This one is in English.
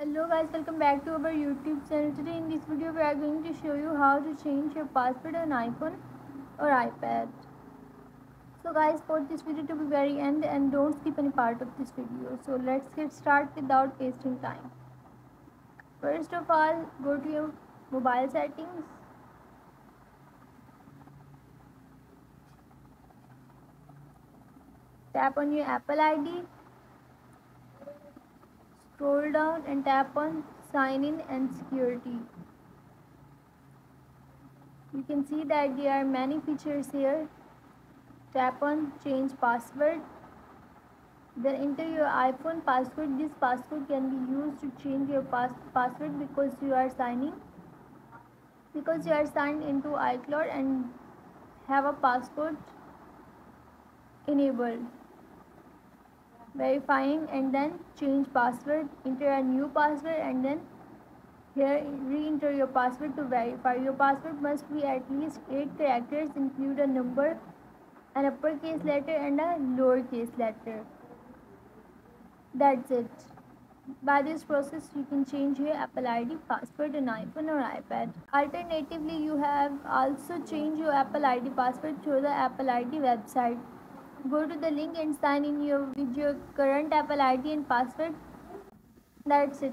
hello guys welcome back to our youtube channel. Today in this video we are going to show you how to change your password on iphone or ipad. So guys pause this video to the very end and don't skip any part of this video. So let's get started without wasting time. First of all go to your mobile settings. Tap on your apple id Scroll down and tap on sign in and security. You can see that there are many features here. Tap on change password. Then enter your iPhone password. This password can be used to change your pass password because you are signing because you are signed into iCloud and have a password enabled verifying and then change password enter a new password and then here re-enter your password to verify. Your password must be at least 8 characters include a number an uppercase letter and a lowercase letter. That's it. By this process you can change your apple id password on iphone or ipad. Alternatively you have also changed your apple id password through the apple id website Go to the link and sign in your with your current Apple ID and password. That's it.